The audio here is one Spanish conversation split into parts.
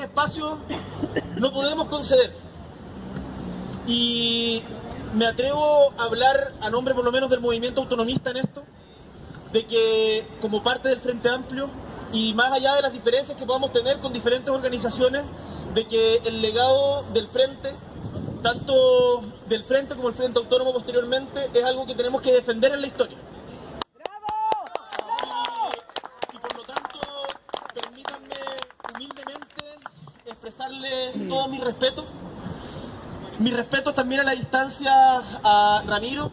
espacios no podemos conceder. Y me atrevo a hablar a nombre por lo menos del movimiento autonomista en esto, de que como parte del Frente Amplio y más allá de las diferencias que podamos tener con diferentes organizaciones, de que el legado del Frente, tanto del Frente como el Frente Autónomo posteriormente, es algo que tenemos que defender en la historia. Y, y por lo tanto, permítanme humildemente expresarle todo mi respeto. Mi respeto también a la distancia a Ramiro,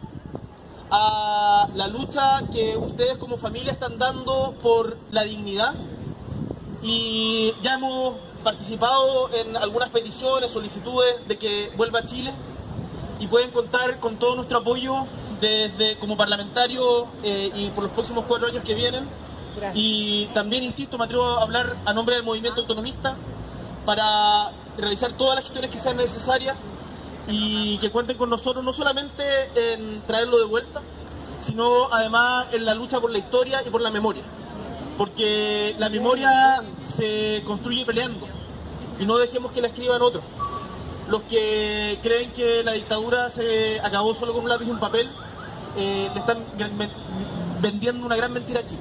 a la lucha que ustedes como familia están dando por la dignidad. Y ya hemos participado en algunas peticiones, solicitudes de que vuelva a Chile y pueden contar con todo nuestro apoyo desde como parlamentario eh, y por los próximos cuatro años que vienen. Y también, insisto, me atrevo a hablar a nombre del movimiento autonomista para realizar todas las gestiones que sean necesarias y que cuenten con nosotros no solamente en traerlo de vuelta, sino además en la lucha por la historia y por la memoria. Porque la memoria se construye peleando y no dejemos que la escriban otros. Los que creen que la dictadura se acabó solo con un lápiz y un papel, eh, le están vendiendo una gran mentira a Chile.